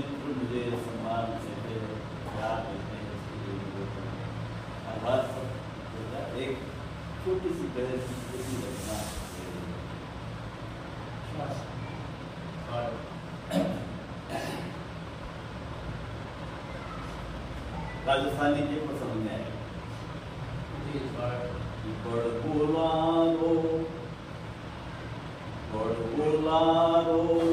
بالکل مجھے سلمان سے پیار دیتے ہیں اس کے لیے آواز سب ایک چھوٹی سی بحث چھوٹی رکھنا راجستھانی کے پسند میں جی، آئے بڑ بولارو بڑ بولارو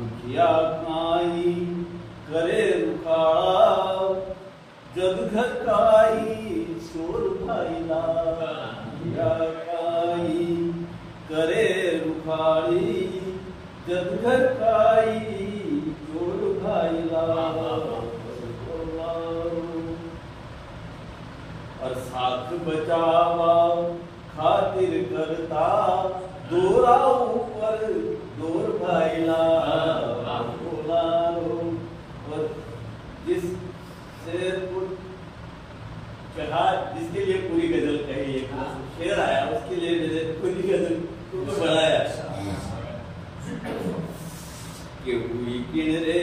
مکھیا کرے گھر جد گھر چور بھائی اور ساتھ بچا جس سے کہا جس کے لیے پوری غزل کہی ہے شعر آیا، اس کے لیے پوری غزل کو کہ ہوئی کنرے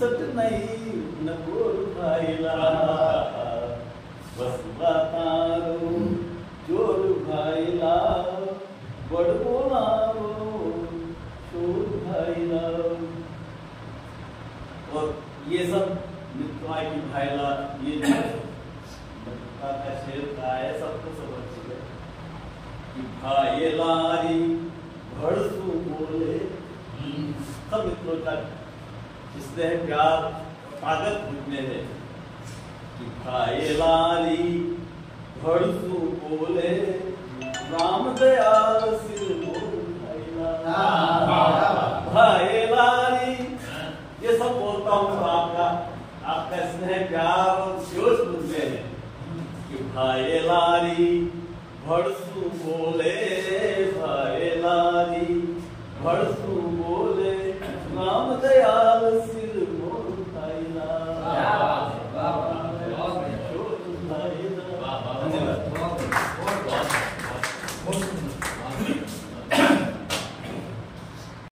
ಪುರ್ಸತ್ ನೈ ನಗೋರು ಭಾಯಿಲ ಬಸುವ ತಾರು ಜೋರು ಭಾಯಿಲ ಬಡವೋ ನಾರೋ ಶೋರು ಭಾಯಿಲ اور یہ سب متوا کی یہ کا شیر کا ہے سب کو سمجھ گئے کہ بھڑ سو بولے سب متوں کا استحکار عادت میں ہے کہ بھائی لالی بھڑسو بولے، رام دیا سر بھائی لالی، یہ سب بولتا ہوں آپ کا آپ کا اسنہ پیار اور جوش ہے کہ بھائی بولے بھائی